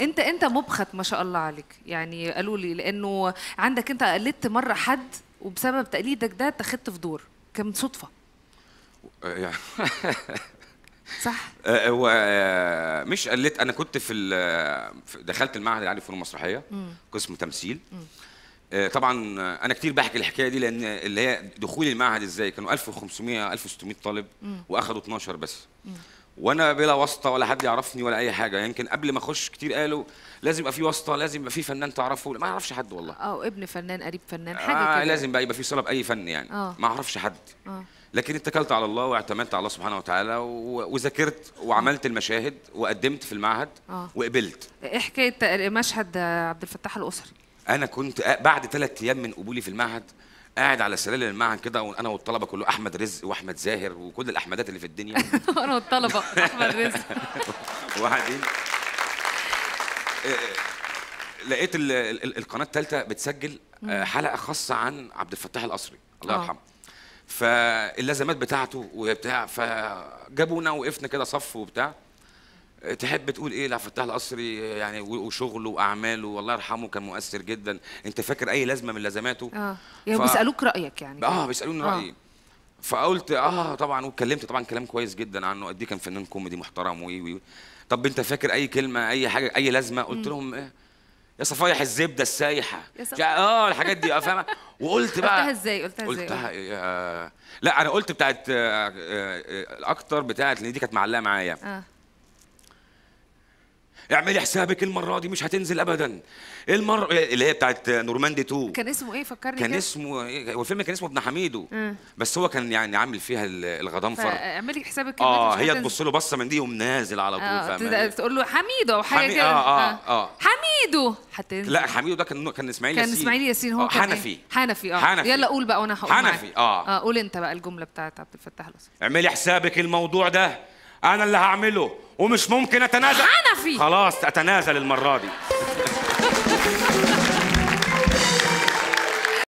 انت انت مبخت ما شاء الله عليك. يعني قالوا لي لأنه عندك انت قلدت مرة حد وبسبب تقليدك ده اتخذت في دور. كان صدفة. يعني صح؟ آه، هو آه، مش قلت أنا كنت في دخلت المعهد العالي للفنون المسرحية. قسم تمثيل. طبعا أنا كتير بحكي الحكاية دي لأن اللي هي دخولي المعهد إزاي؟ كانوا 1500 1600 طالب وأخدوا 12 بس. وأنا بلا واسطة ولا حد يعرفني ولا أي حاجة. يمكن قبل ما أخش كتير قالوا لازم يبقى في واسطة لازم يبقى في فنان تعرفه. ما أعرفش حد والله. آه ابن فنان قريب فنان حاجة آه كده. لازم بقى يبقى في صلة بأي فن يعني. آه. ما أعرفش حد. آه. لكن اتكلت على الله واعتمدت على الله سبحانه وتعالى وذاكرت وعملت المشاهد وقدمت في المعهد آه. وقبلت. إيه حكاية مشهد عبد الفتاح الأسري؟ أنا كنت بعد ثلاث أيام من قبولي في المعهد قاعد على سلالم المعهد كده وأنا والطلبة كله أحمد رزق وأحمد زاهر وكل الأحمدات اللي في الدنيا. أنا والطلبة أحمد رزق. وبعدين؟ آه، لقيت ال- ال- القناة الثالثه بتسجل آه، حلقة خاصة عن عبد الفتاح القصري الله آه. يرحمه. فاللازمات بتاعته وبتاع فجابونا وقفنا كده صف وبتاع. آه، تحب تقول إيه؟ لعبد الفتاح القصري آه، يعني وشغله وأعماله والله يرحمه كان مؤثر جدا. أنت فاكر أي لازمة من لازماته؟ آه. يعني ف- بيسألوك رأيك يعني. آه بيسألوني آه. رأيي. فقلت آه طبعا واتكلمت طبعا كلام كويس جدا عنه. قد إيه كان فنان كوميدي محترم وي وي طب أنت فاكر أي كلمة أي حاجة أي لازمة؟ قلت لهم إيه؟ يا صفايح الزبدة السايحة. آه الحاجات دي آه فاهمة؟ وقلت بقى قلتها إزاي؟ قلتها إزاي؟ قلتها آه لا أنا قلت بتاعت آه آه آه الاكتر بتاعت لأن دي كانت معلقة معايا. آه. اعملي حسابك المرة دي مش هتنزل ابدا المره اللي هي بتاعت نورماندي 2 كان اسمه إيه فكرني كان كده. اسمه إيه؟ هو الفيلم كان اسمه ابن حميدو آه. بس هو كان يعني عامل فيها ال- الغضنفر فاعملي حسابك آه هي. تبص له بصة من دي يقوم نازل على طول آه تد- تقول له حميدو أو حاجة حمي- كده آه، آه، آه. حميدو هتنزل لا حميدو ده كان كان إسماعيل كان ياسين إسماعيل ياسين هو آه، كان إيه؟ حنفي حنفي آه حنفي. يلا قول بقى وأنا هقول حنفي،. آه. آه قول أنت بقى الجملة بتاعت عبد الفتاح اعملي حسابك الموضوع ده أنا اللي هعمله ومش ممكن أتنازل حنفي. خلاص أتنازل المرة دي